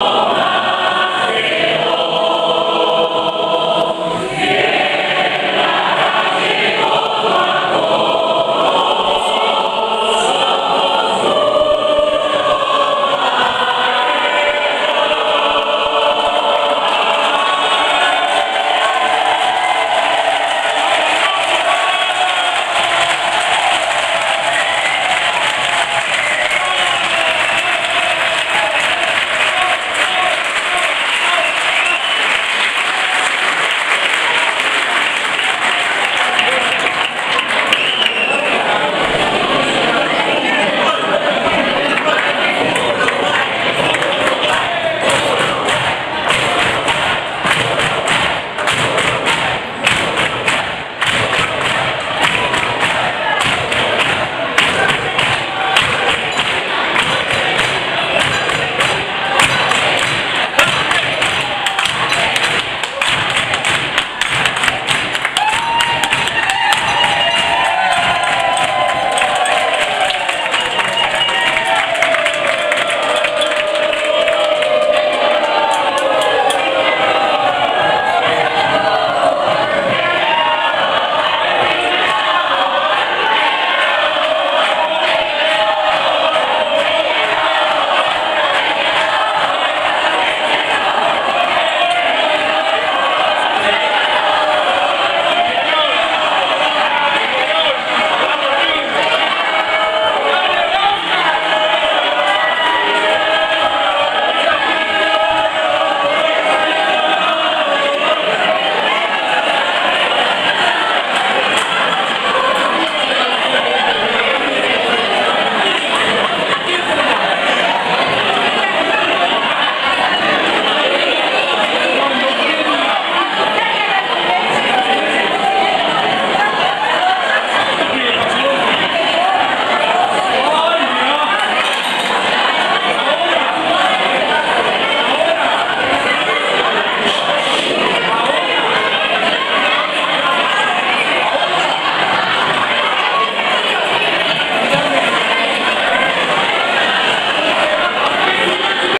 Oh!